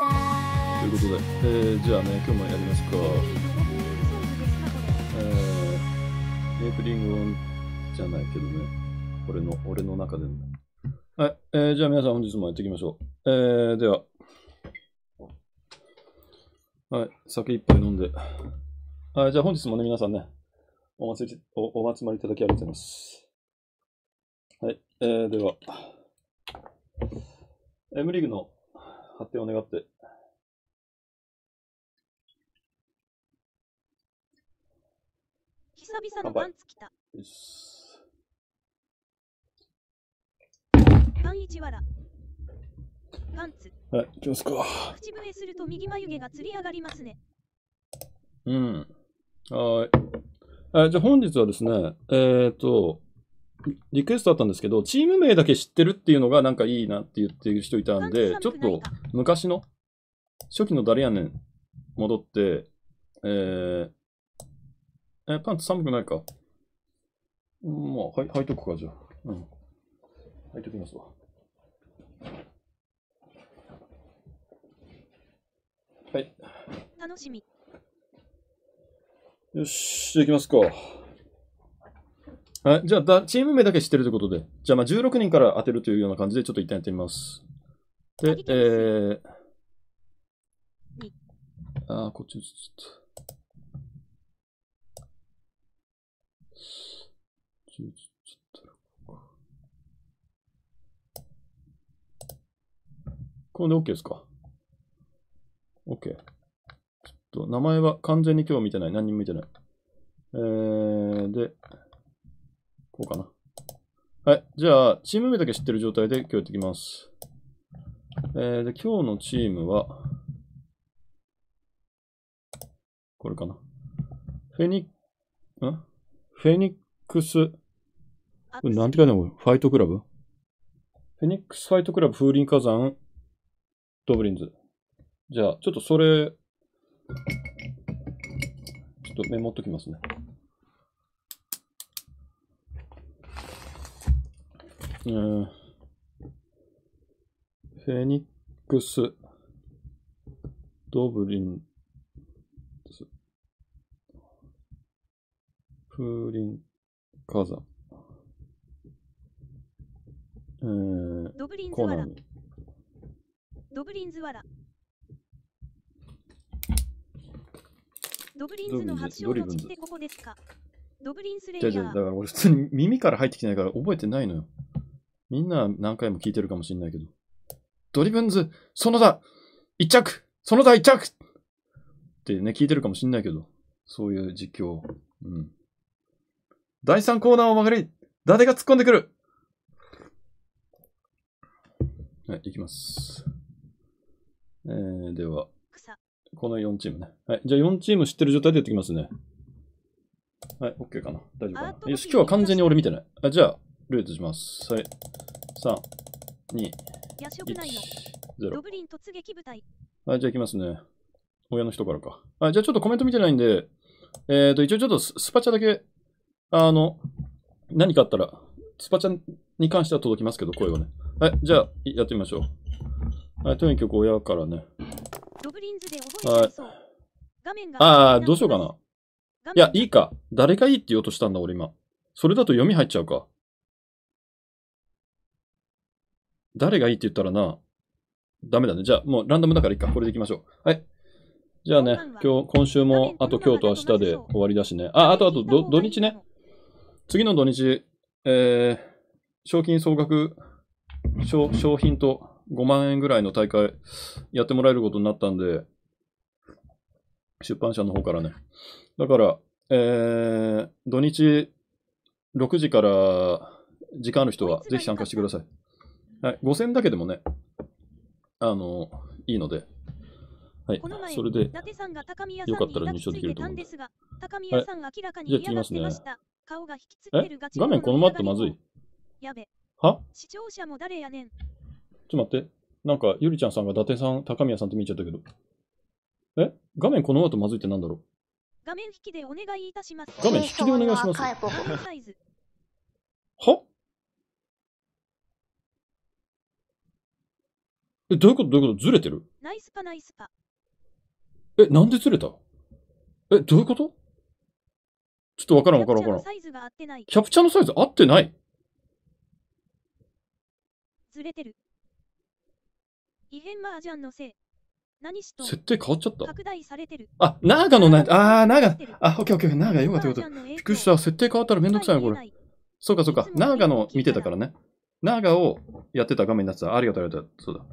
ということでえー、じゃあね、今日もやりますか。えー、メイプリングオンじゃないけどね。俺の、俺の中での。はい、えー、じゃあ皆さん本日もやっていきましょう。えー、では。はい、酒一杯飲んで。はい、じゃあ本日もね、皆さんね、お祭り、お、お集まりいただきありがとうございます。はい、えー、では。M リーグの発展を願って、久々のパンツ来た。よしパンイチワラ。パンツ。はい、行きますか。口笛すると右眉毛がつり上がりますね。うん。はーい。あじゃあ本日はですね、えっ、と、リクエストあったんですけど、チーム名だけ知ってるっていうのがなんかいいなって言ってる人いたんで、ちょっと昔の、初期の誰やねん戻って、えー、え、パンツ寒くないかうんまあ、はい、履いとくか、じゃあ。うん。履いときますわ。はい。楽しみ。よし、じゃあ行きますか。はい、じゃあだ、チーム名だけ知ってるということで、じゃあ、まあ、16人から当てるというような感じで、ちょっと一旦やってみます。で、えーに、あー、こっちちゃった。こっち映っちゃったらこうかこれで OK ですか ?OK。ちょっと、名前は完全に今日見てない。何人も見てない。えー、で、こうかな。はい。じゃあ、チーム名だけ知ってる状態で今日やっていきます。えー、で、今日のチームは、これかな。フェニ、ん？フェニックス、なんて書いてあるの？ファイトクラブ？フェニックスファイトクラブ風林火山ドブリンズ。じゃあ、ちょっとそれ、ちょっとメモっときますね。えー、フェニックスドブリンズ風林火山。えー、ドブリンズワラ。ドブリンズワラ。ドブリンズの発祥の地ってここですか？ドブリンスレイヤー。だから俺普通に耳から入ってきてないから覚えてないのよ。みんな何回も聞いてるかもしれないけど。ドリブンズ、園田、一着園田一着ってね、聞いてるかもしれないけど。そういう実況。うん。第3コーナーを曲がり、伊達が突っ込んでくる?はい、いきます。えー、では、草。この4チームね。はい。じゃあ4チーム知ってる状態でやっていきますね。はい、OK かな。大丈夫かな。よし、今日は完全に俺見てない。あじゃあ、ルートします。はい。3、2、夜食内の1、0ド。ブリン突撃部隊。はい、じゃあ行きますね。親の人からか。はい、じゃあちょっとコメント見てないんで、えっ、ー、と、一応ちょっとススパチャだけ、あの、何かあったら、スパチャに関しては届きますけど、声はね。はい、じゃあ、いやってみましょう。はい、とにかく親からね。ドブリンズで覚えてそう。画面がああ、どうしようかな。。いや、いいか。誰がいいって言おうとしたんだ、俺今。それだと読み入っちゃうか。誰がいいって言ったらな、ダメだね。じゃあ、もうランダムだからいいか。これでいきましょう。はい。じゃあね、今日、今週も、あと今日と明日で終わりだしね。あ、あとあと、ど土日ね。。次の土日、えー、賞金総額、賞商品と5万円ぐらいの大会やってもらえることになったんで、出版社の方からね。だから、えー、土日6時から時間ある人はぜひ参加してください。はい、5000だけでもね、あの、いいので、はい。この、前、それで伊、達さんが高宮さんよかったらに入賞できるとた思うんで。すが、高宮さん明らかに嫌がって次ました。顔が引きつってるガチ画面このままだとまずい。やべ、は？視聴者も誰やねん。ちょっと待って。なんか、ゆりちゃんさんが伊達さん、高宮さんって見ちゃったけど。え？画面このままだとまずいってなんだろ画面引きでお願いいたします。画面引きでお願いしますは？え、どういうこと？どういうこと？ずれてる？ナイスパナイスパ。え、なんでずれた？え、どういうこと？ちょっとわからんわからんわからん。サイズが合ってない。キャプチャーのサイズ合ってない？ずれてる。異変マージャンのせい。何しとん？設定変わっちゃった？拡大されてる。あ、ナーガのな、あー、ナーガ。あ、オッケーオッケー、ナーガよかったよかった。た。びびっくりした。設定変わったらめんどくさいな、これ。そうかそうか。ナーガの見てたからね。ナーガをやってた画面になってた。ありがとうありがとう。そうだ。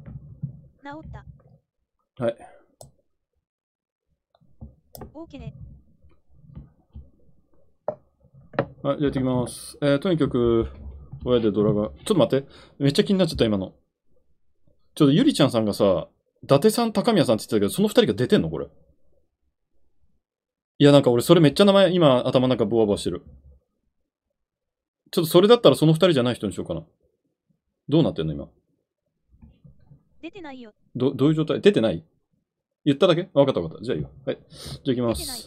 治った。はい。OK。はい、じゃあやってきます。えー、とにかく、親でドラが。ちょっと待って。めっちゃ気になっちゃった、今の。ちょっとゆりちゃんさんがさ、伊達さん、高宮さんって言ってたけど、その二人が出てんのこれ。いや、なんか俺、それめっちゃ名前、今、頭の中ボワボワしてる。ちょっとそれだったらその二人じゃない人にしようかな。どうなってんの、今？出てないよ。ど、どういう状態？出てない？言っただけ？わかったわかった。じゃあいいよ。はい。じゃあ行きます。はい。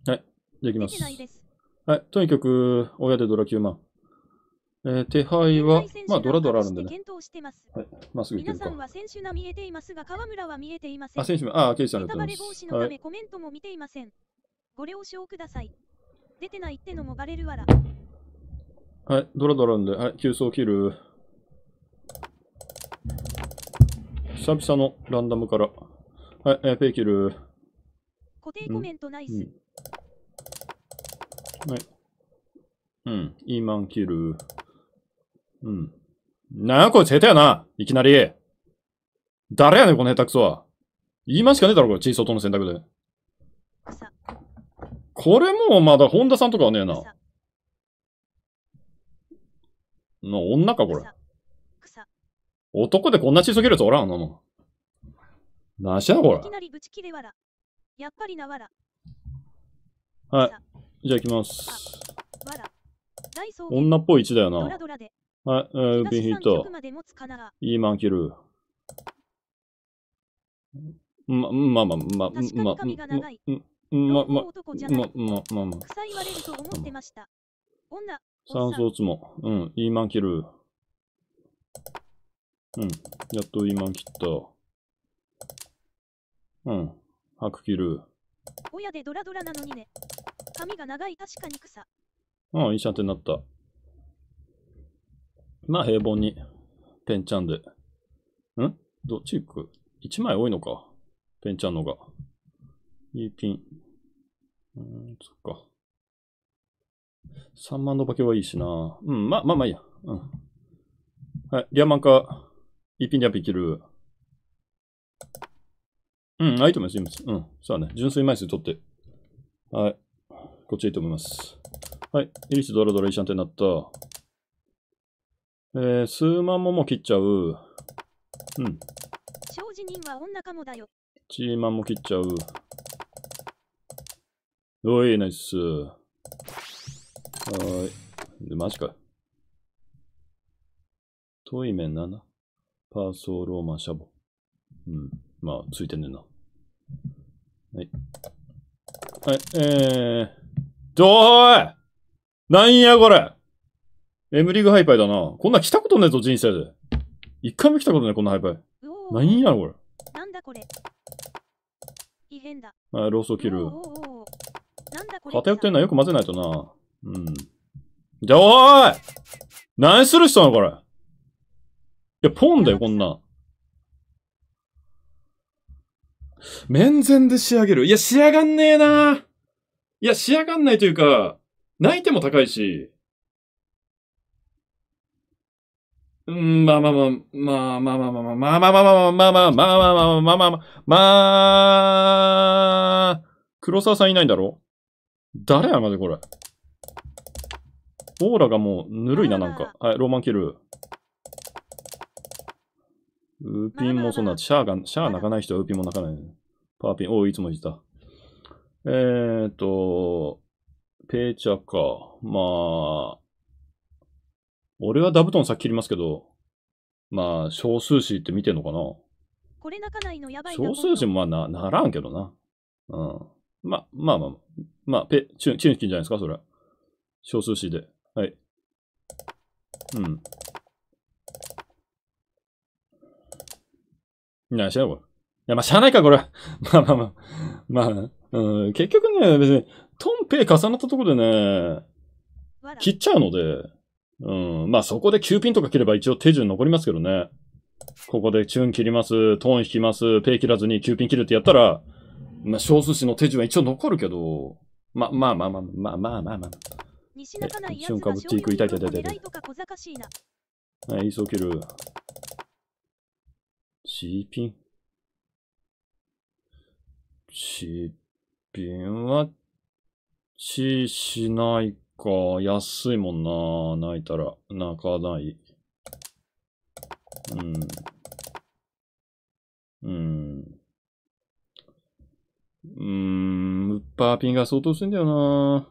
じゃあ行き出ます。はい。とにかく、親でドラ9万。えー、手配は、まあ、ドラドラあるんでね。検討してまっすぐ行け皆さんるか。は選手が見えていますが、河村は見えていません。あ、選手名、あ、ケイさんありがとうございます。バレ防止のはい。ためコメントも見ていません。ご了承ください。出てないってのもバレるわら。はい。ドラドラあるんで、はい。急走切る。久々のランダムから。はい。えー、ペイ切る。固定コメントナイス。うん。はい。うん。イーマン切る。うん。なあ、これ下手やな。いきなり。誰やねん、この下手くそは。イーマンしかねえだろ、これ。チー外の選択で。草。これもうまだ本田さんとかはねえな。草。の女か、これ。男でこんな小さけるやつおらんの？もう。なしや、これいき。なりブチ切れわら。やっぱりなわら。はい草。じゃあ行きます。わら。女っぽい位置だよドラな。ドラで。はい。えー、ウーピンヒット極。まで持つかな。イーマン切る。ま、まあまあ、まあ、まあ。まあ、まあ。まあ、まあ、まあ、まあ、草言われると思ってました。女。酸素つも。うん、イーマン切る。うん、やっとイーマン切った。うん、白切る。親でドラドラなのにね。髪が長い確かに草。うん、いいシャンテになった。まあ、平凡に、ペンチャンで。ん？どっち行く ?1 枚多いのか。ペンチャンのが。いいピン。うーん、そっか。3万の化けはいいしな。うん、ま、まあまあいいや。うん。はい、リアマンか。いいピンリアピン切る。うん、あいいと思います、いいと思います。うん、そうだね。純粋枚数取って。はい。こっちいいと思います。はい。イリスドラドライシャンテになった。えー、数万ももう切っちゃう。うん。正直人は女かもだよ。チーマンも切っちゃう。おい、ナイス。はーい。で、マジか。トイメン7。パーソーローマンシャボ。うん。まあ、ついてんねんな。はい。はい、えー。どーいなんやこれエムリーグハイパイだな。こんなん来たことねえぞ、人生で。一回も来たことねえ、こんなハイパイ。なんやこれ？なんだこれ？異変だ。はい、ロースを切る。偏ってんのはよく混ぜないとな。うん。じゃあ、おーい何する人なのこれ？いや、ポンだよ、こんなん。面前で仕上げる。いや、仕上がんねえな。いや、仕上がんないというか、泣いても高いし。うん、まあまあまあ、まあまあまあまあまあまあまあまあまあまあまあまあまあまあまあまあまあまあ、黒沢さんいないんだろ誰やまでこれ。オーラがもうぬるいな、なんか。はい、ローマンキル。ウーピンもそんな、シャアが、シャア泣かない人はウーピンも泣かない、ね。パーピン、おういつも言ってた。えーと、ペーチャーか。まあ、俺はダブトン先切りますけど、まあ、少数詞って見てんのかなこれ泣かないのやばいな。少数詞もまあな、ならんけどな。うん。ま、まあまあ、まあ、ペ、チュン、チュンキンじゃないですか、それ。少数詞で。はい。うん。何してんのこや、まあ、しゃあないか、これ。まあまあまあ。まあ、うん、結局ね、別に、トンペイ重なったところでね、切っちゃうので、うん、まあそこで9ピンとか切れば一応手順残りますけどね。ここでチューン切ります、トーン引きます、ペイ切らずに9ピン切るってやったら、まあ小数詞の手順は一応残るけど、ま、まあまあまあまあまあまあまあ。西中ないやつ瞬間がぶっていく痛い痛い痛い痛い狙いとか小賢しいな。はい、イーソー切る。チーピン。チーピンは、チしないか。安いもんな。泣いたら。泣かない。うん。うん。うーん、ウッパーピンが相当薄いんだよな。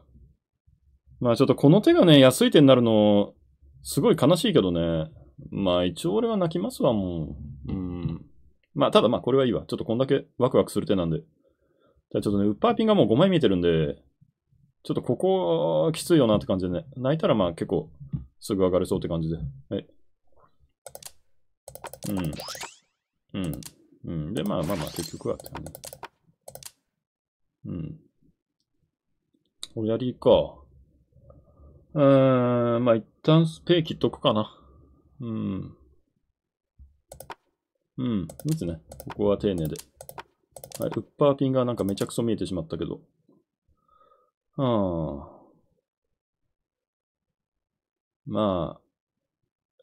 まあちょっとこの手がね、安い手になるの、すごい悲しいけどね。まあ一応俺は泣きますわ、もう。うん。まあただまあこれはいいわ。ちょっとこんだけワクワクする手なんで。ただちょっとね、ウッパーピンがもう5枚見えてるんで、ちょっとここきついよなって感じでね。泣いたらまあ結構すぐ上がれそうって感じで。はい。うん。うん。うん。で、まあまあまあ結局はって感じ。うん。おやりか。うーん、まあ一旦ペイ切っとくかな。うん。うん、いいですね。ここは丁寧で。はい、ウッパーピンがなんかめちゃくそ見えてしまったけど。はあ。まあ、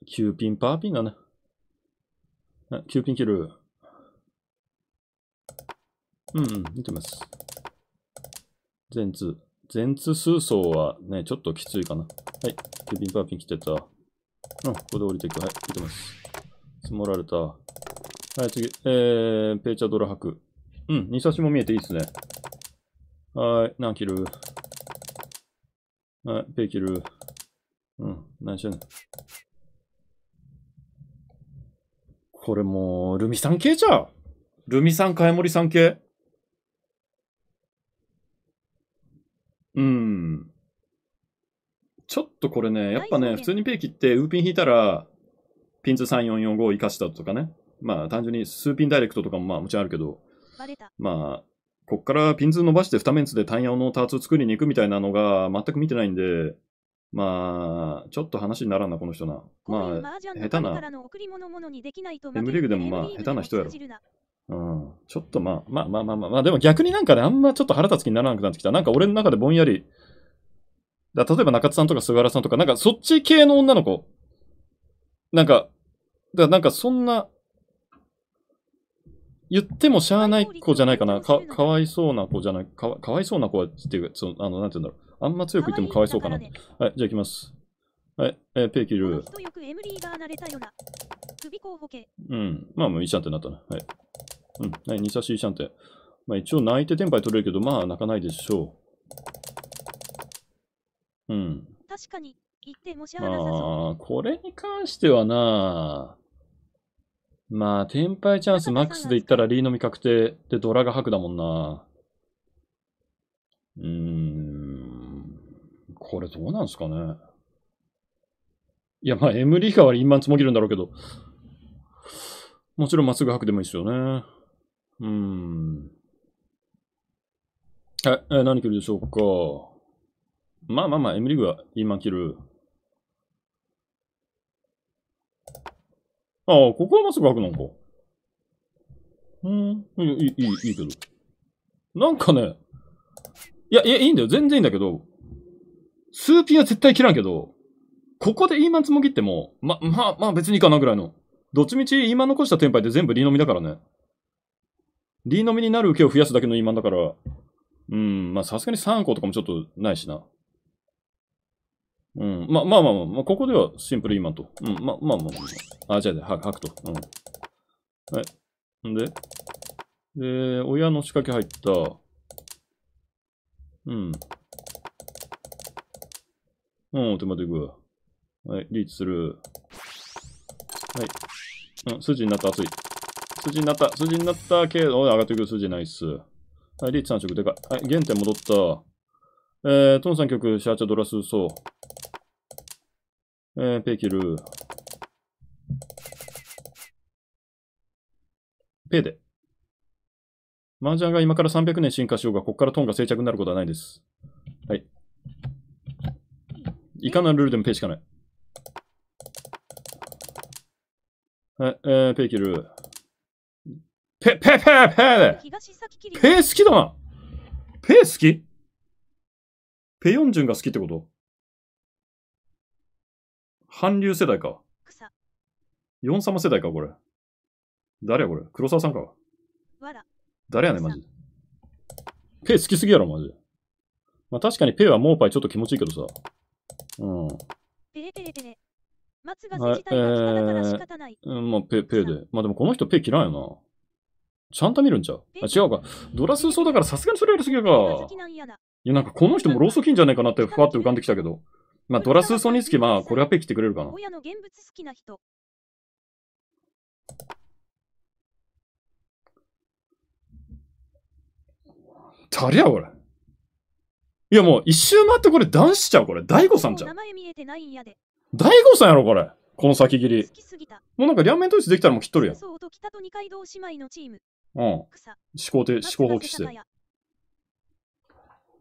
9ピンパーピンだね。あ9ピン切る。うんうん、見てます。全通。全通数層はね、ちょっときついかな。はい。9ピンパーピン切ってた。うん、ここで降りていく。はい、見てます。積もられた。はい、次。えー、ペーチャードラ吐く。うん、2差しも見えていいっすね。はーい、何切る？はい、ペイ切る。うん、何してんの？これもう、ルミさん系じゃんルミさん、かえもりさん系？うん。ちょっとこれね、やっぱね、普通にペイ切って、ウーピン引いたら、ピンズ3445を生かしたとかね。まあ、単純に数ピンダイレクトとかもまあもちろんあるけど。まあ、こっからピンズ伸ばして2メンツで単ヤのターツ作りに行くみたいなのが全く見てないんで、まあ、ちょっと話にならんな、この人な。まあ、下手なの神からの贈り物ものにできないと M リーグでもまあ下手な人やろうん、ちょっとまあ、まあまあまあまあ、まあ、でも逆になんかね、あんまちょっと腹立つ気にならなくなってきた。なんか俺の中でぼんやり、だ例えば中津さんとか菅原さんとか、なんかそっち系の女の子、なんか、だなんかそんな、言ってもしゃあない子じゃないかな。か、かわいそうな子じゃない。かわかわいそうな子はっていうか、そのあの、なんて言うんだろう。あんま強く言ってもかわいそうかな。はい、じゃあ行きます。はい、えーペイ切る。からねこの人よく M リーガーなれたよな。首候補系。うん。まあ、もういいシャンテになったね。はい。うん。はい、2差しいいシャンテ。まあ、一応泣いてテンパイ取れるけど、まあ、泣かないでしょう。うん。確かに、言ってもしゃあなさそう。まあ、これに関してはな、まあ、テンパイチャンスマックスで言ったらリー飲み確定でドラが吐くだもんな。うーん。これどうなんすかね。いや、まあ、M リーガーはインマンつもぎるんだろうけど。もちろんまっすぐ吐くでもいいですよね。うーん。はい、えー何切るでしょうか。まあまあまあ、M リーグはインマン切る。ああ、ここはまっすぐ吐くのか。うん、いい、いい、いいけど。なんかね、いや、いや、いいんだよ。全然いいんだけど、スーピンは絶対切らんけど、ここでイーマンつもぎっても、ま、まあ、まあ別にいいかなぐらいの。どっちみちイーマン残したテンパイって全部リー飲みだからね。リー飲みになる受けを増やすだけのイーマンだから、うん、まあさすがに3個とかもちょっとないしな。うん、まあまあまあまあ、まあ、ここではシンプルイーマンと。うん、まあまあまあまあ。あ、じゃあ、じゃあ、は吐くと。うん。はい。んで、で、親の仕掛け入った。うん。うん、手間でいく。はい、リーチする。はい。うん、筋になった、熱い。筋になった、筋になったけど、上がっていく筋ナイス。はい、リーチ3色でかい。はい、原点戻った。えー、トンさん曲、シャーチャドラスーソー。えー、ペイ切る。ペイで。麻雀が今から300年進化しようが、ここからトンが正着になることはないです。はい。いかなるルールでもペイしかない。はい、えー、ペイ切る。ペ、ペ、ペ、ペペイ好きだなペイ好き？ペヨンジュンが好きってこと？韓流世代か。草ヨン様世代か、これ。誰や、これ。黒沢さんか。誰やねん、マジで。ペイ好きすぎやろ、マジで。まあ確かにペイはモーパイちょっと気持ちいいけどさ。うん。ペレペレペレ松がはい世自体が北だから仕方ない、うん、まあ、ペイ、ペイで。まあでもこの人ペイ嫌いよな。ちゃんと見るんちゃう？あ、違うか。ドラスーソーだからさすがにそれやりすぎるか。いや、なんかこの人もローソキンじゃないかなってふわって浮かんできたけど。まあドラスーソーにつき、まあこれはペイ切ってくれるかな。親の現物好きな人誰やこれ。いやもう一周回ってこれ男子ちゃうこれ。大悟さんちゃう大悟さんやろこれ。この先切りもうなんか両面統一できたらもう切っとるやん。そうと北と二階堂姉妹のチームうん。思草考て、思考放棄して。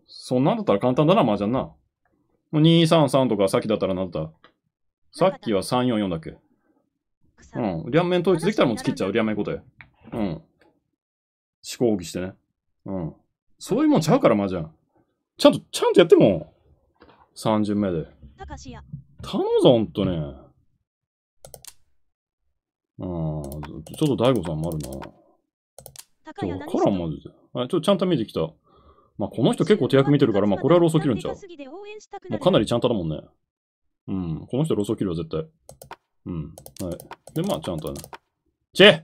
そんなんだったら簡単だな、麻雀な。もう233とかさっきだったらなんだ？ったさっきは344だっけ？草うん。両面統一できたらもう切っちゃう、両面答え。うん。思考放棄してね。うん。そういうもんちゃうから、麻雀。ちゃんと、ちゃんとやっても。3巡目で。頼むぞ、ほんとね。うん。ちょっと大悟さんもあるな。高ちょ、谷何しわからん、マジで。あ、ちょっとちゃんと見えてきた。まあ、この人結構手役見てるから、まあ、これはローソー切るんちゃう。もうかなりちゃんとだもんね。うん。この人ローソー切るわ、絶対。うん。はい。で、まあ、ちゃんとだね。チェ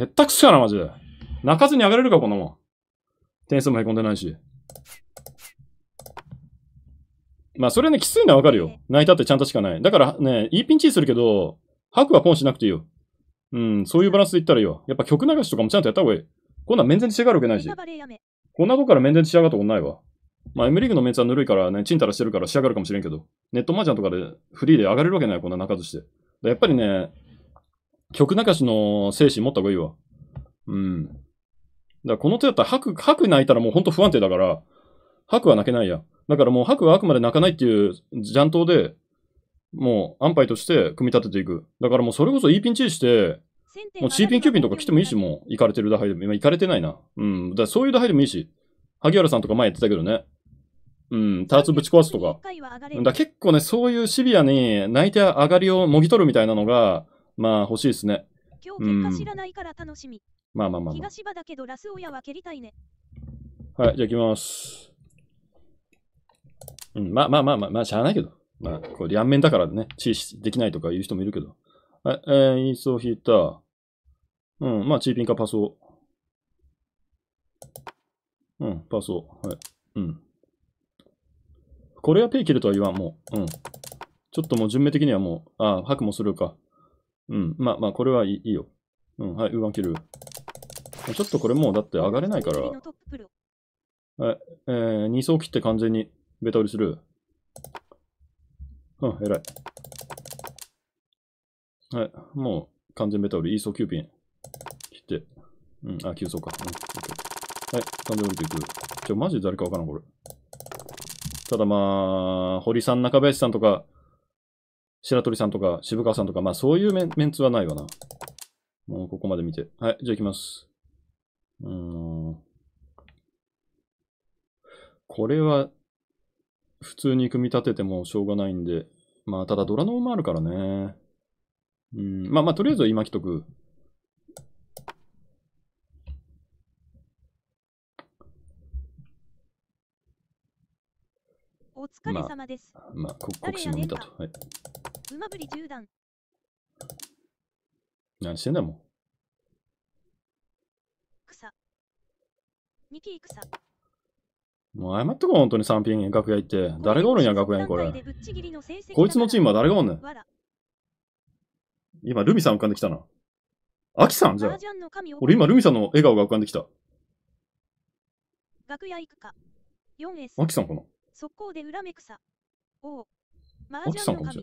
へったくそやな、マジで。泣かずに上がれるか、こんなもん。点数もへこんでないし。まあ、それね、きついのはわかるよ。泣いたってちゃんとしかない。だからね、いいピンチするけど、白はポンしなくていいよ。うん、そういうバランスで言ったらいいよ。やっぱ曲流しとかもちゃんとやった方がいい。こんなん面前に仕上がるわけないし。こんなとこから面前に仕上がったことないわ。まあ、M リーグのメンツはぬるいからね、チンタラしてるから仕上がるかもしれんけど、ネットマージャンとかでフリーで上がれるわけない、こんな泣かずして。やっぱりね、曲流しの精神持った方がいいわ。うん。だからこの手だったら白、白泣いたらもうほんと不安定だから、白は泣けないや。だからもう白はあくまで泣かないっていう雀闘で、もう安牌として組み立てていく。だからもうそれこそいいピンチして、もうチーピンキューピンとか来てもいいし、もう、行かれてる打敗でも、今行かれてないな。うん。だからそういう打敗でもいいし、萩原さんとか前やってたけどね。うん、ターツぶち壊すとか。だ結構ね、そういうシビアに泣いて上がりをもぎ取るみたいなのが、まあ欲しいですね。今日結果知らないから楽しみ。まあまあまあ、ま東場だけどラス親は蹴りたいね。あ。はい、じゃあ行きます。うん、まあまあまあまあ、まあ、しゃあないけど。まあ、これ両面だからね、チーできないとか言う人もいるけど。はい、えー、イースを引いた。うん、まあ、チーピンかパスを。うん、パスを。はい。うん。これはペイ切るとは言わん、もう。うん。ちょっともう順目的にはもう、ああ、白もするか。うん、まあまあ、これはいいいいよ。うん、はい、ウーワン切る。ちょっとこれもうだって上がれないから、のトッププロえー、2層切って完全にベタ売りする。うん、偉い。はい、もう完全ベタ売り、イーソー9ピン。切って。うん、あ、9層か。うん、はい、完全降りていく。ちょ、マジで誰かわからん、これ。ただまあ、堀さん、中林さんとか、白鳥さんとか、渋川さんとか、まあそういうメンメンツはないわな。もうここまで見て。はい、じゃあ行きます。うーん。これは、普通に組み立ててもしょうがないんで、まあ、ただドラノーもあるからね。うん、まあまあ、とりあえずは今着とく。お疲れ様です。まあ、こ国士も見たと。はい。馬ぶり10段。何してんだよ、も草。ニキー草。う。もう謝っとこう、本当に3品楽屋行って。誰がおるんや、楽屋にこれ。こいつのチームは誰がおんねん。今、ルミさん浮かんできたな。アキさんじゃあ麻。雀の神を俺今、ルミさんの笑顔が浮かんできた。楽屋行くか。4S。アキさんかな速攻で恨め草。おお。麻アキさん雀の神。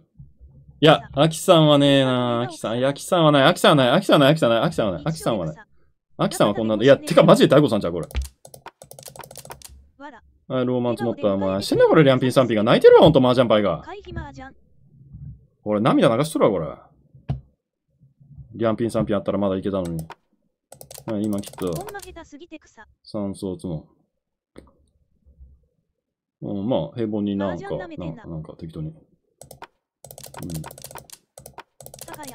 いや、アキさんはねえな。アキさん、いや、アキさんはない。アキさんはない。アキさんはない。アキさんはない。アキさんはない。アキさんはない。アキさんはこんなんで。いや、てかマジで大悟さんじゃん、これ。わら。はい、ローマンツ持ったら、もう、死んだこれ、リャンピン3ピンが泣いてるわ、ほんと、マージャン。俺、涙流しとるわ、これ。リャンピン3ピンあったらまだいけたのに。はい、今きっと、ほんま下手すぎて草。三層つも。うん、まあ、平凡になんか、な。ななんか適当に。うん、高谷。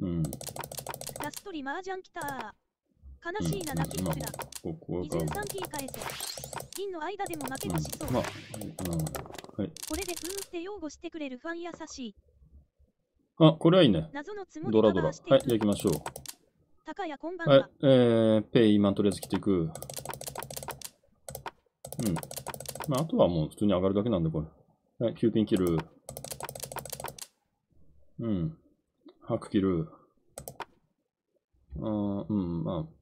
うん。うん。ラストリマージャンきた。ー。悲しいな、泣きっ面。ここから。23P 返せ。銀の間でも負け越しそう。まあ、うん、これでふーって擁護してくれるファン優しい。あ、これはいいね。謎のつもりドラドラ。はい、じゃあ行きましょう。高谷こんばんはいは。、えー、ペイ今とりあえず切っていく。うん。まあ、あとはもう普通に上がるだけなんで、これ。はい、9ピン切る。うん。白切る。あーうん、まあ。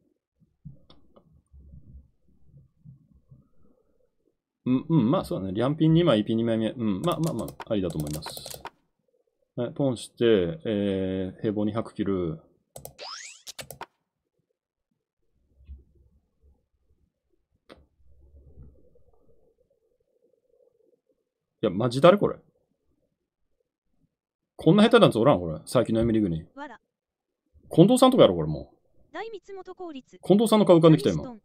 うん、うん、まあそうだね。ンピン2枚、ピン2枚目。うん、まあまあまあ、ありだと思います。はい、ポンして、えー、平凡に白切る。いや、マジ誰これ？こんな下手なやつおらんこれ。最近の M リーグに。近藤さんとかやろこれもう。。近藤さんの顔浮かんできた今。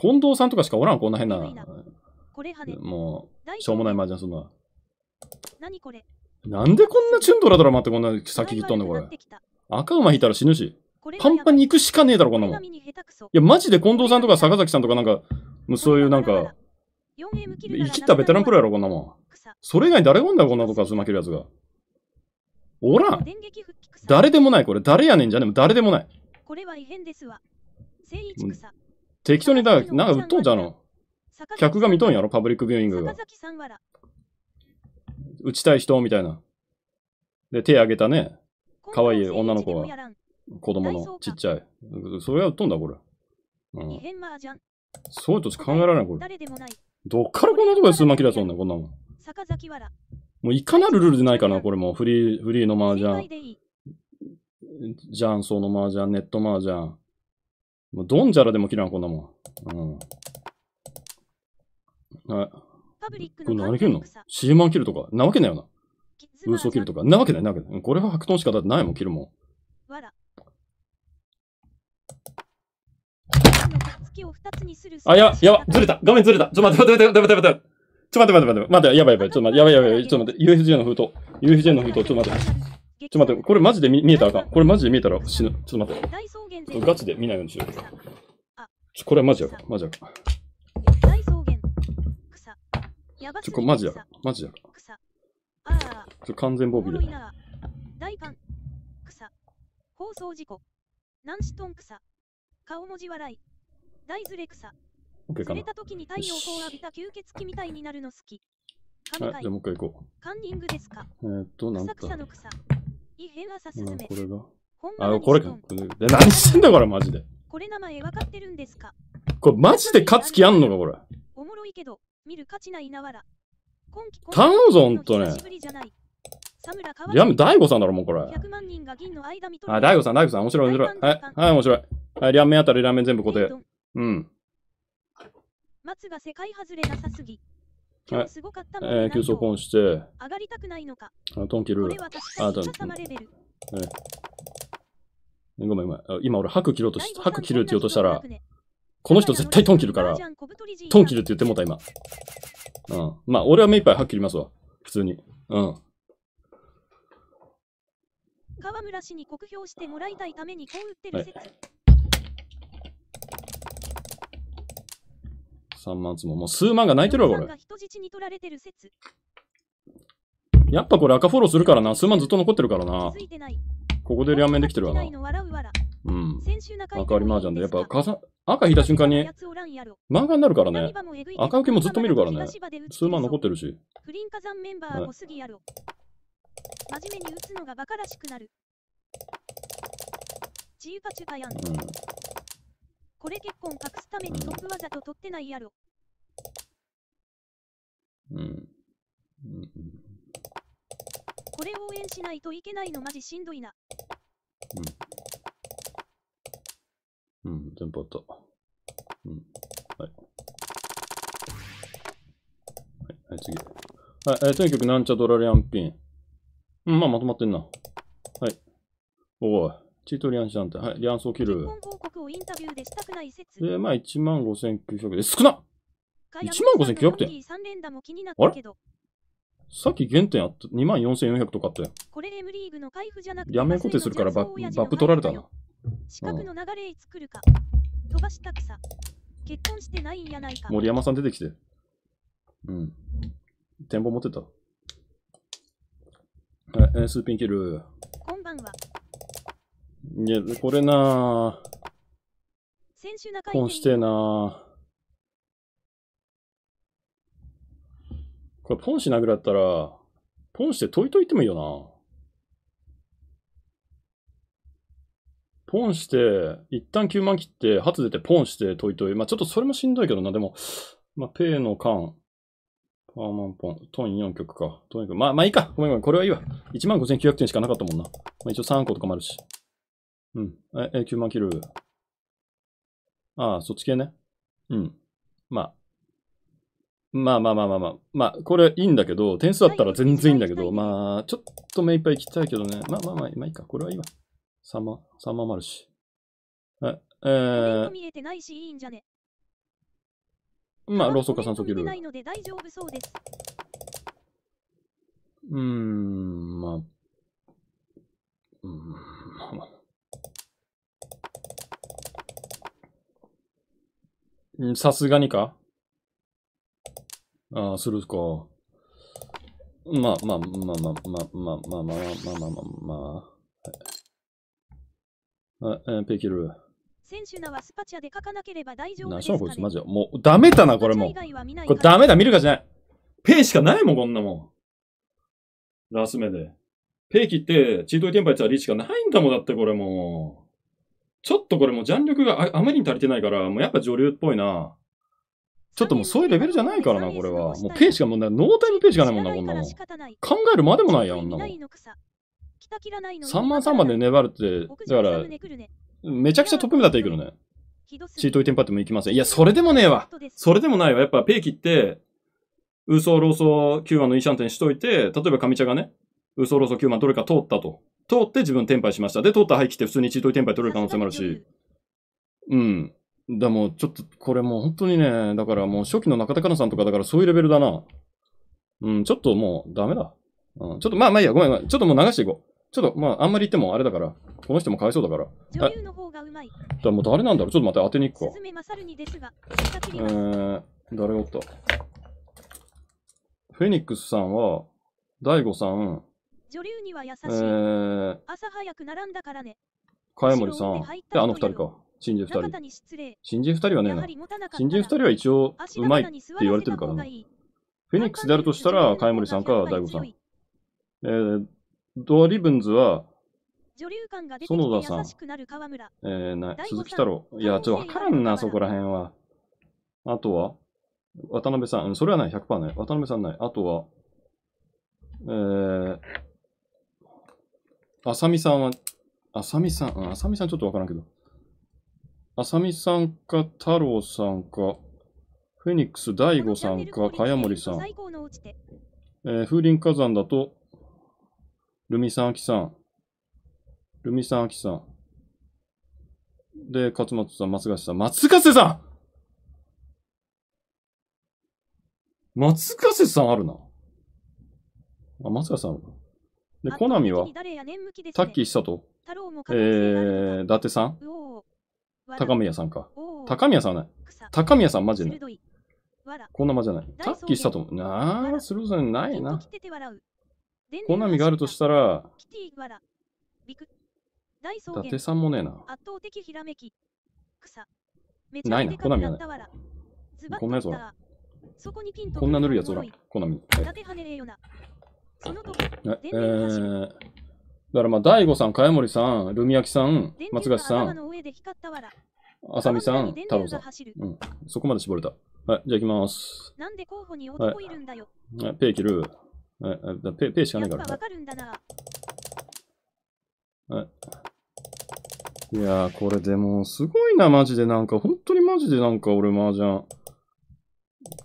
近藤さんとかしかおらん、こんな変な。これ跳ね。も大う、しょうもないま麻雀すんな。何これ？なんでこんなチュンドラドラ待ってこんな先切っとんねんこれ赤馬引いたら死ぬし。パンパンに行くしかねえだろ、こんなもん。いや、マジで近藤さんとか坂崎さんとかなんか、もうそういうなんか、4M 切るなら生きったベテランプロやろ、こんなもん。草それ以外に誰がおんだよ、こんなとこ数負けるやつが。おらん。誰でもない、これ。誰やねんじゃねえ誰でもない。これは異変ですわ。適当にだ、なんか売っとんじゃんあの？客が見とんやろ、パブリックビューイングが。打ちたい人みたいな。で、手挙げたね、可愛い女の子は子供のちっちゃい。それは売っとんだ、これ。う異ん。そういうとしか考えられない、これ。どっからこんなとこで数巻きるやつおんねん、こんなもん。もういかなるルールでないかな、これもう。フリー、フリーの麻雀。ジャンソーの麻雀、ネット麻雀。もうドンジャラでも切らん、こんなもん。うん。はい。これの何切るの？草 ?CM マン切るとか？なわけないよな。キッズマージャン嘘切るとか？なわけない、なわけない。うんこれは白トンしかだってないもん、切るもん。わら。あ、や、やば、ずれた。画面ずれた。ちょっと待って、待って、待って、待って、待って。ちょっと待って、待って、待って、待って、やばい、やばい、ちょっと待って、やばい、やばい、ちょっと待って、UFJ の封筒。UFJ の封筒、ちょっと待って。ちょっと待って、これマジで見見えたらあかん。これマジで見えたら死ぬ。ちょっと待って。ガチで見ないようにしよう。草ちょこれはマジやから、マジやから。やばすちょ、ぎこれマジやから、マジやから。草ああちょ、完全防おも備で。大パン草放送事故ナンシトン草顔文字笑い大ズレ草 OK かな釣れ。た時に太陽光浴びた吸血鬼みたいになるの好き神はい、回じゃあもう一回行こカンニングですかう。えーっと、なんだ草。草の草異変朝すうん、ずめこれが。あ、これか。え、何してんだ、これ、マジで。これ名前わかってるんですか？これ、マジで勝つ気あんのか、これ。おもろいけど見る価値ないなわら。今季頼むぞほんとね。や、大悟さんだろ、もうこれ。100万人が銀の間見とる。あ、大悟さん、大悟さん、面白い、面白い。はい、はい、面白い。はい、両面あたり、両面全部固定。うん。松が世界外れなさすぎ。はい。今日すごかったもんえー、急走ポンして、上がりたくないのか。あトン切るこれ。は確かに笠間レベル。ごめんごめん。あ今俺、白切ろうとし、白切るって言おうとしたらこの人絶対トン切るから、トン切るって言ってもうた、今。うん。まあ、俺は目いっぱい白切りますわ。普通に。うん。河村氏に酷評してもらいたいためにこう売ってる説、3万つも。もう数万が泣いてるわ、これ。人質に取られてる説やっぱこれ赤フォローするからな。数万ずっと残ってるからなここで両面できてるわなうん。赤割り麻雀で。やっぱかかさ赤引いた瞬間に漫画になるからね。赤受けもずっと見るからね数万残ってるし。不倫火山メンバー小杉やろ。真面目に打つのがバカらしくなる。チユパチュパやん。うん。これ結婚隠すためにトップ技と取ってないやろ。うん。うんこれ応援しないといけないのマジしんどいな。うん、全部あった。うん。はい。はい、はい、次。はい、えーとにかくなんちゃドラリアンピン。うん、まあまとまってんな。はい。おい、チートリアンシャンテ。はい、リアンソーキル。結婚報告をインタビューでまあ1万5900で少なっか15,900点3連打も気になったけど、さっき減点あった。2万4400とかあったよ。これ M リーグの開封じゃなくて、やめ固定するからバップ取られたな。四角の流れへ作るか。飛ばしたくさ。結婚してないんやないか。森山さん出てきて。うん。展望持ってた。はい、えースーピンキル。こんばんは。いや、これなぁ。選手中ポンしてえなぁ。これポンしなぐらいだったら、ポンしてトイトイってもいいよな。ポンして、一旦9万切って、初出てポンしてトイトイ。まあちょっとそれもしんどいけどな。でも、まあペイの間、パーマンポン、トン4曲か。トン4曲。まあまあいいか。ごめんごめん。これはいいわ。15,900点しかなかったもんな。まあ一応3個とかもあるし。うん。え、え9万切る。ああ、そっち系ね。うん。まあ。まあまあまあまあまあ。まあ、これいいんだけど、点数だったら全然いいんだけど、まあ、ちょっと目いっぱい行きたいけどね。まあまあまあ、まあいいか。これはいいわ。3万、3万もあるし。え、えート、見えてないしいいんじゃね？まあ、ローソクか3コメント見て速切る。ないので大丈夫そうです。うーん、まあ。うーん、まあまあ。うんさすがにか？ああ、するか。まあまあまあまあまあまあまあまあまあまあまあまあ。はい、えーペイ切る。選手名はスパチャで書かなければ大丈夫ですか、ね。こいつ、マジで。もう、ダメだな、これもうこれダメだ、見るかじゃない。ペイしかないもん、こんなもん。ラス目で。ペイ切って、チートイテンパイツはリーチしかないんだもん、だってこれもう。ちょっとこれもう弾力がああまりに足りてないから、もうやっぱ女流っぽいな。ちょっともうそういうレベルじゃないからな、これは。もうペイしかもうな、ノータイムペイしかないもんな、こんなもん。考えるまでもないやん、こんなもん。3万3万で粘るって、だから、めちゃくちゃトップ目だったらいいけどね。チートイテンパってもいきません。いや、それでもねえわ。それでもないわ。やっぱペイ切って、ウーソーローソー9番のイーシャンテンしといて、例えば上茶がね、ウーソーローソー9番どれか通ったと。通って自分テンパイしました。で、通ったらはい切って普通にチートイテンパイ取れる可能性もあるし。うん。だもうちょっと、これもう本当にね、だからもう初期の中田香菜さんとかだからそういうレベルだな。うん、ちょっともうダメだ。うん、ちょっとまあまあいいや、ごめんごめん。ちょっともう流していこう。ちょっとまああんまり言ってもあれだから、この人もかわいそうだから。女優の方がうまい。だもう誰なんだろう？ちょっと待って、当てに行くか。スズメマサルにですが、えー、誰がおった？フェニックスさんは、大悟さん、女流には優しい。えー、朝早く並んだからね。茅森さん、で、あの二人か。新人二人。新人二人はね新人二人は一応、うまいって言われてるからね。フェニックスであるとしたら、茅森さんか大悟さん。えー、ドアリブンズは、女流感が出てき園田さんて優しくなる川村。えー、な鈴木太郎。いや、ちょっとわからんな、そこら辺は。あとは渡辺さん。うん、それはない、100%ない。渡辺さんない。あとは、えー、あさみさんは、あさみさん、うん、あさみさんちょっとわからんけど。あさみさんか、太郎さんか、フェニックス大悟さんか、茅森さん。えー、風林火山だと、ルミさん、アキさん。ルミさん、アキさん。で、勝松さん、松ヶ瀬さん。松ヶ瀬さん松ヶ瀬さんあるな。あ、松ヶ瀬さんあるな。で、コナミは、タッキー久人？えー、伊達さん？高宮さんか。高宮さんはない。高宮さんマジでない。こんな間じゃない。タッキー久人。なあ、スルーさんないな。コナミがあるとしたら、伊達さんもねえな。圧倒的ひらめき。草。ないなコナミはないこんなやつおらんこんなぬるいやつおらん。コナミ。はいええー、だからまあ、大悟さん、茅森さん、ルミヤキさん、松ヶ瀬さん、浅見さん、太郎さん。うん。そこまで絞れた。はい、じゃあ行きます。なんで候補に男いるんだよ。はい、ペイキル。はいはいだペイペイしかないから。やっぱわかるんだな。いやー、これでも、すごいな、マジで。なんか、本当にマジでなんか、俺、麻雀。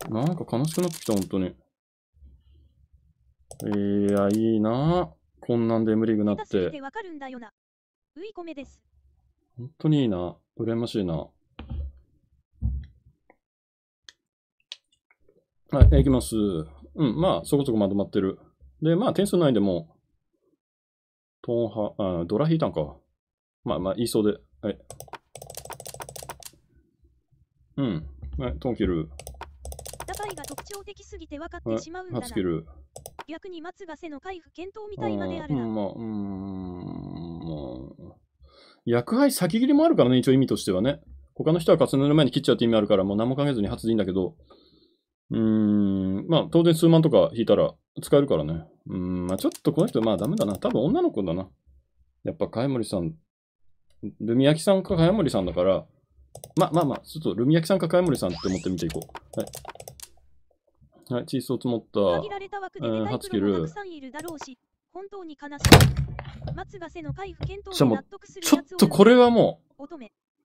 なんか悲しくなってきた、本当に。いや、いいな。こんなんで M リーグなって。てわかるんだよな。ウイコメです。本当にいいな。羨ましいな。はい、えいきます。うん、まあ、そこそこまとまってる。で、まあ、点数内でも、トーンハ、あ、ドラ引いたんか。まあまあ、言いそうで。はい。うん。はい、トーン切る。打敗が特徴的すぎて分かっはいてしまうんだな初。切る。逆に松ヶ瀬の回復検討みたいまであるな。うん、まあ、うーん、まあ。薬杯先切りもあるからね、一応意味としてはね。他の人は重ねる前に切っちゃうって意味あるから、もう何も考えずに初でいいんだけど。うーん、まあ、当然数万とか引いたら使えるからね。うーん、まあ、ちょっとこの人、まあダメだな。多分女の子だな。やっぱ、茅森さん、ルミヤキさんか茅森さんだから、まあまあまあ、ちょっとルミヤキさんか茅森さんって思って見ていこう。はい。はい、チーズを積もった。限られた枠でたくさんいるだろうし、本当に悲しい。松ヶ瀬の回復検討に納得するちょっとこれはもう、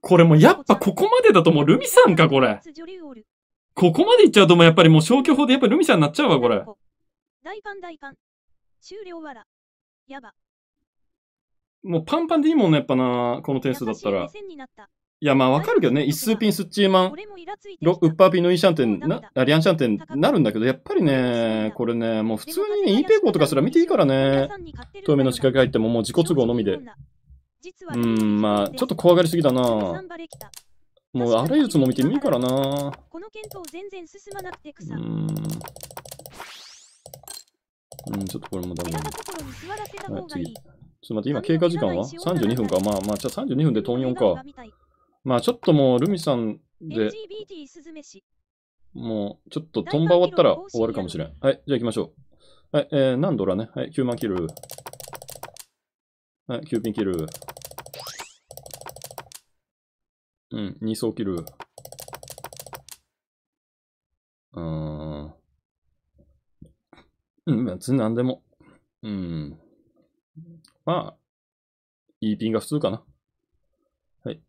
これもうやっぱここまでだともうルミさんか、これ。ここまでいっちゃうともうやっぱりもう消去法でやっぱルミさんになっちゃうわ、これ。大パン大パン。終了わら。やば。もうパンパンでいいもんね、やっぱな、この点数だったらい。や、まあわかるけどね、一数ピンスッチーマン、ウッパーピンのイーシャンテン、なあリアンシャンテンなるんだけど、やっぱりね、これね、もう普通にね、イーペイコーとかすら見ていいからね。透明の仕掛け入ってももう自己都合のみで。うーん、まあちょっと怖がりすぎだな。もうあらゆるつも見てもいいからな。この検討全然進まなくてう草。ーん。うん、ちょっとこれもダメだな寺田。心に座らせた方がいい。ちょっと待って、今経過時間は ?32 分か。まあまあ、じゃあ32分でトン4か。まあちょっともうルミさんで。もうちょっとトンバ終わったら終わるかもしれん。はい、じゃあ行きましょう。はい、えー、何ドラね？はい、9万切る。はい、9ピン切る。うん、2層切る。うーん。うん、別に何でも。うん。まあ、いいピンが普通かな。はい。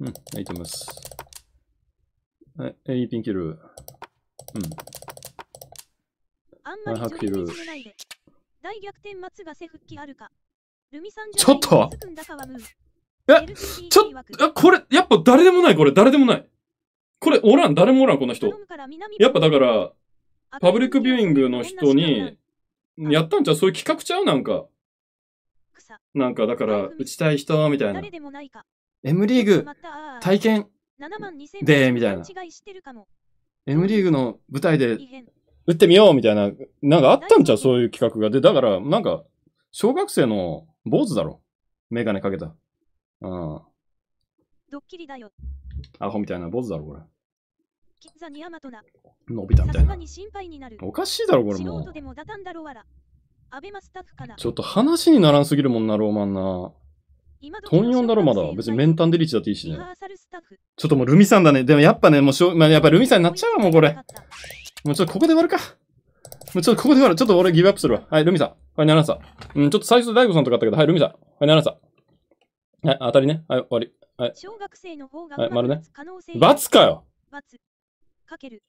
うん、はい、と思います。はい、えいいピン切る。うん。あんまりはい女優ハクキルにすめないで。大逆転松ヶ瀬復帰あるか。ルミさんちょっとえちょっこれ、やっぱ誰でもない、これ、誰でもない。これ、おらん、誰もおらん、この人。やっぱだから、パブリックビューイングの人に、やったんちゃう？そういう企画ちゃう？なんか。草。なんか、だから、打ちたい人、みたいな。M リーグ、体験、7万2000でみたいな。勘違いしてるかも。M リーグの舞台で打ってみようみたいな、なんかあったんちゃう？そういう企画が。で、だから、なんか、小学生の坊主だろ。メガネかけた。うん。ドッキリだよ。アホみたいな坊主だろ、これ。キッザニヤマトナ。伸びたみたいな。に心配になる。おかしいだろ、これ素も人でもダタンだろわら。アベマスタッフかなう。。ちょっと話にならんすぎるもんな、ローマンな。トンヨンだろ、まだ別にメンタンでリーチだっていいしね。ちょっともうルミさんだね。でもやっぱね、もうしょう、まあ、やっぱルミさんになっちゃうわ、もうこれ。もうちょっとここで終わるか。もうちょっとここで終わる。ちょっと俺ギブアップするわ。はい、ルミさん。はい、ナナさん。うん、ちょっと最初大悟さんとかあったけど、はい、ルミさん。はい、ナナさん。はい、当たりね。はい、終わり。はい。小学生の方がはいうまく打つ可能性罰かよ罰かける。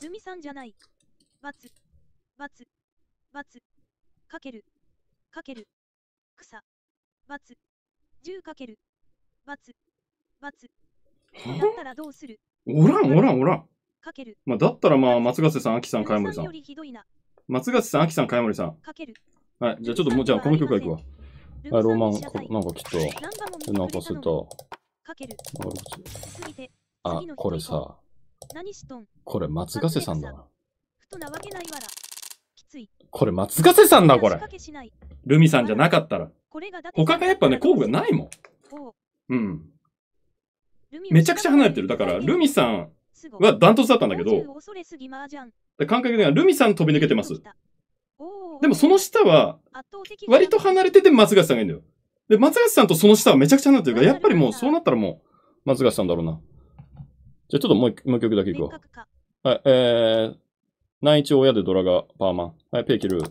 ルミさんじゃない。罰罰罰かける。かける。草。罰10かける。罰罰だったらどうする？おらん、おらん、おらん。かける。まあ、だったらまあ、松ヶ瀬さん、秋さん、ル茅森さんミさんよ。りひどいな。松ヶ瀬さん、秋さん、茅森さん。かける。はい、じゃあちょっともう、じゃあこの曲がいくわ。ルはい、ローマン、なんかきっと、なんかすると。あこれさ、これ松ヶ瀬さんだな。これ松ヶ瀬さんだ、これルミさんじゃなかったら。これがだ他がやっぱね、候補がないもん。おううん。めちゃくちゃ離れてる。だから、ルミさんははダントツだったんだけど、感覚的にはルミさん飛び抜けてます。でもその下は、割と離れてて松ヶ瀬さんがいるんだよ。で、松ヶ瀬さんとその下はめちゃくちゃ離れてるから、やっぱりもうそうなったらもう、松ヶ瀬さんだろうな。じゃあちょっともう一曲だけいくわ。はい、えー、南一親でドラがパーマン。はい、ペイ切る。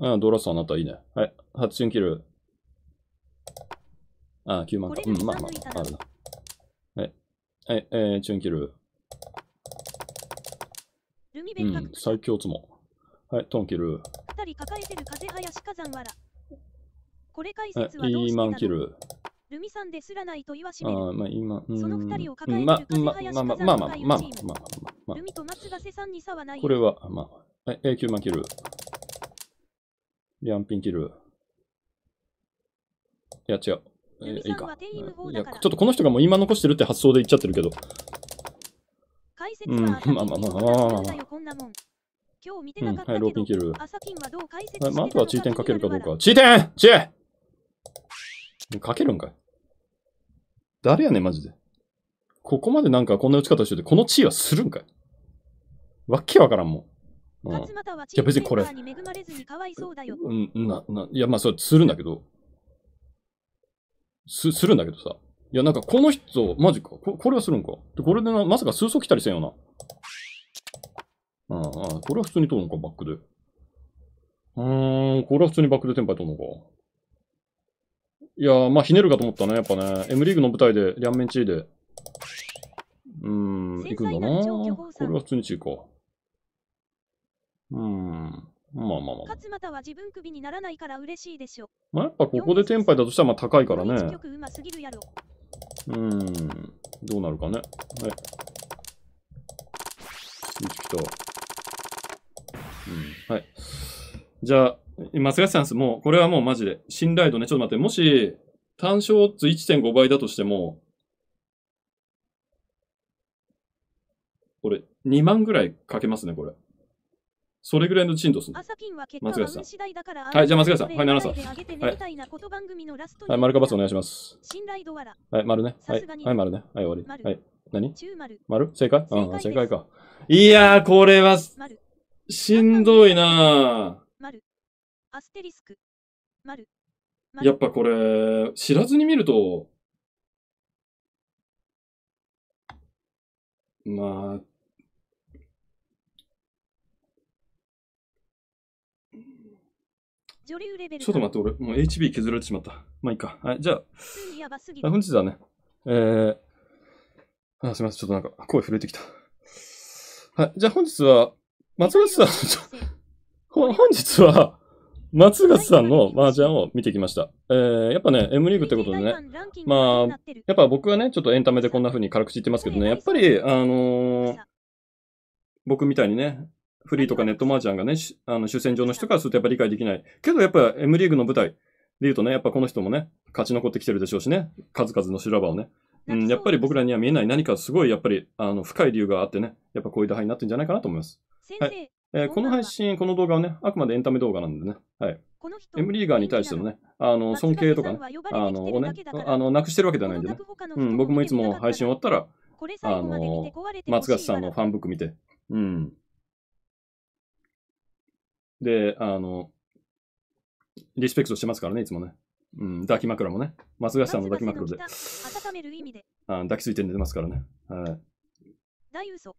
あドラスあなたいいね。はい、発チュン切る。あ、9万か。うん、まあまあ、あるな。はい。はい、えー、チュン切る。うん、ルミベンカク最強つも。はい、トン切る。二人抱えてる風林火山わら。これ解はい説、はどうイーしてなのマン切る。ルミさんですらないと言わしめる。あーまあ今、うーん。その二人を抱えてるまあ風まあ林まあまあ火山まあまあまあまあまあまあまあルミと松ヶ瀬さんに差はないよ。これは、まあ、はい、えー、9万切る。リャンピン切る。いや、違う。いいかいや、ちょっとこの人がもう今残してるって発想で言っちゃってるけど。うんまあまあまあまあ。今日見てうん、なかったはい、ローけど、ピン切る。朝金はどう解説はい、まあ、あとはチーテンかけるかどうか。は。チーテンチーかけるんかい誰やねん、マジで。ここまでなんかこんな打ち方してて、この地位はするんかいわっけわからんもん。うんいや別にこれームメンバーに恵まれずにかわいそうだよ。うん、な、な、いや、まあ、それ、するんだけど。す、するんだけどさ。いや、なんか、この人、マジか。ここれはするんか。で、これでな、まさか数層来たりせんよな。ああ、これは普通に通るのか、バックで。うーん、これは普通にバックでテンパイ通るのか。いやー、まあ、ひねるかと思ったね、やっぱね。M リーグの舞台で、両面地位で。うーん、行くんだな。これは普通に地位か。うーん。まあまあまあ。勝俣は自分首にならないから嬉しいでしょ。まあ、やっぱここでテンパイだとしたらまあ高いからね。う。ーん。どうなるかね。はい。1来た。うん。はい。じゃあ、今、菅さんです。もう、これはもうマジで。信頼度ね。ちょっと待って。もし、単勝オッズ1.5倍だとしても、これ、2万ぐらいかけますね、これ。それぐらいのチンとする。朝金は結果は運次第だから。はいじゃあ松川さんはい奈々さん。上げてねみたいはい、丸かお願いします。信頼度わら。はい、丸ね。はいはい、丸ね。はい、終わり。丸はい。何？中丸。丸？正解？うん、正解か。いやー、これは、丸。しんどいな丸。アステリスク。丸。ーやっぱこれ、知らずに見ると、まあ、女流レベル。ちょっと待って、俺、もう HB 削られてしまった。まあいいか。はい、じゃあ、普通にやばすぎある。本日はね、えー、あ、すみません、ちょっとなんか声震えてきた。はい、じゃあ本日は、松口さん、ちょほ本日は、松口さんの麻雀を見てきました。えー、やっぱね、M リーグってことでね、まあやっぱ僕はね、ちょっとエンタメでこんな風に軽口言ってますけどね、やっぱり、あのー僕みたいにね、フリーとかネットマージャンがね、しあの主戦場の人からするとやっぱ理解できない。けどやっぱ M リーグの舞台で言うとね、やっぱこの人もね、勝ち残ってきてるでしょうしね、数々の修羅場をね。うん、やっぱり僕らには見えない何かすごいやっぱりあの深い理由があってね、やっぱこういう打敗になってるんじゃないかなと思います。先は生、えーこの配信、この動画はね、あくまでエンタメ動画なんでね、はい。M リーガーに対してのね、あの、尊敬とかね、あの、をね、あの、なくしてるわけではないんでね。うん、僕もいつも配信終わったら、あの松勝さんのファンブック見て、うん。で、あの、リスペクトしてますからね、いつもね。うん、抱き枕もね。松勝さんの抱き枕で、温める意味で。あ抱きついて寝てますからね。はい。大嘘。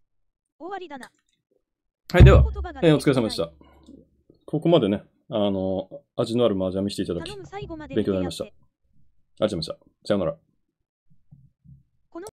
終わりだな。はい、では、えーお疲れ様でした。ここまでね、あの、味のある麻雀見せていただき、勉強になりましたありがとうございました。さようなら。